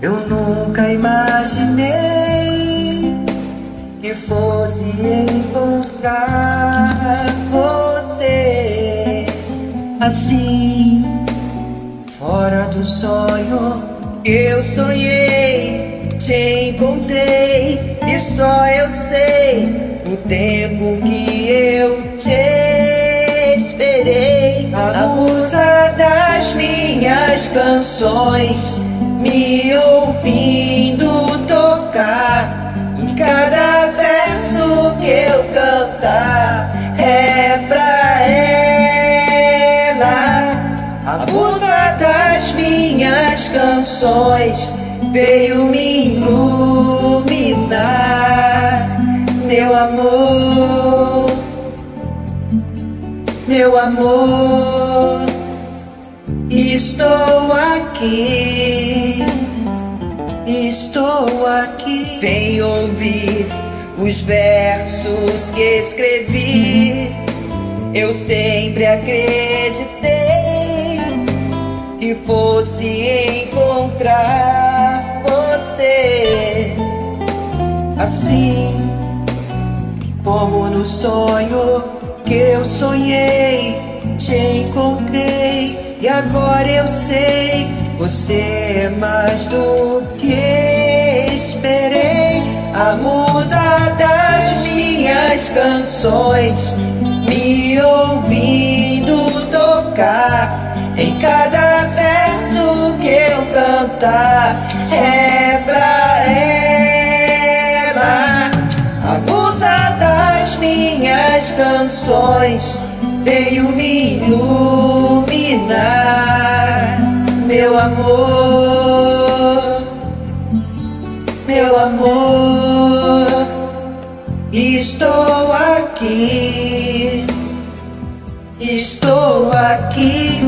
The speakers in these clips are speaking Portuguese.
Eu nunca imaginei que fosse encontrar você assim, fora do sonho eu sonhei. Te encontrei e só eu sei o tempo que eu te esperei. Das minhas canções me ouvindo tocar. Em cada verso que eu cantar é pra ela. A musa das minhas canções veio me iluminar. Meu amor meu amor estou aqui. Estou aqui. Vem ouvir os versos que escrevi. Eu sempre acreditei que fosse encontrar você. Assim como no sonho que eu sonhei te encontrei e agora eu sei você é mais do que esperei. A musa das minhas canções me ouvindo tocar. Em cada verso que eu cantar é pra ela. A musa das minhas canções veio me iluminar meu amor meu amor estou aqui estou aqui.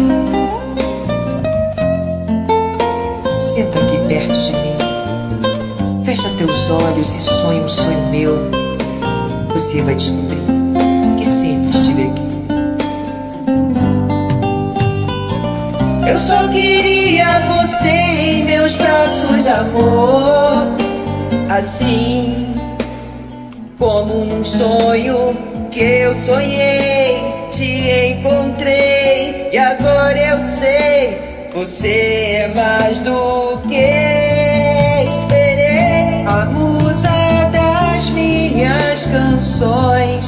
Senta aqui perto de mim. Fecha teus olhos e sonha um sonho meu. Você vai descobrir queria você em meus braços, amor. Assim como num sonho que eu sonhei, te encontrei e agora eu sei, você é mais do que esperei. A musa das minhas canções,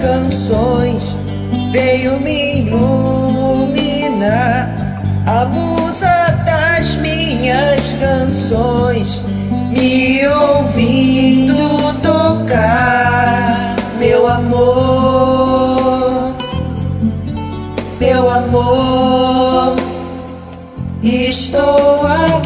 canções veio me iluminar. A musa das minhas canções me ouvindo tocar, meu amor, meu amor, estou aqui.